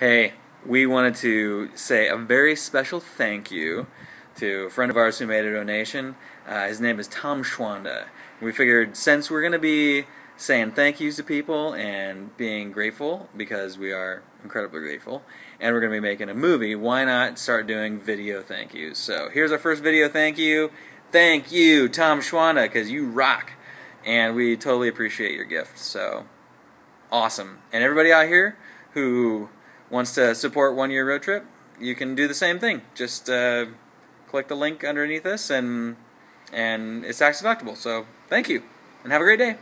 Hey, we wanted to say a very special thank you to a friend of ours who made a donation. Uh, his name is Tom Schwanda. We figured since we're going to be saying thank yous to people and being grateful because we are incredibly grateful, and we're going to be making a movie, why not start doing video thank yous? So here's our first video thank you. Thank you, Tom Schwanda, because you rock. And we totally appreciate your gift. So awesome. And everybody out here who wants to support One Year Road Trip, you can do the same thing. Just uh, click the link underneath this, and and it's tax deductible. So thank you, and have a great day.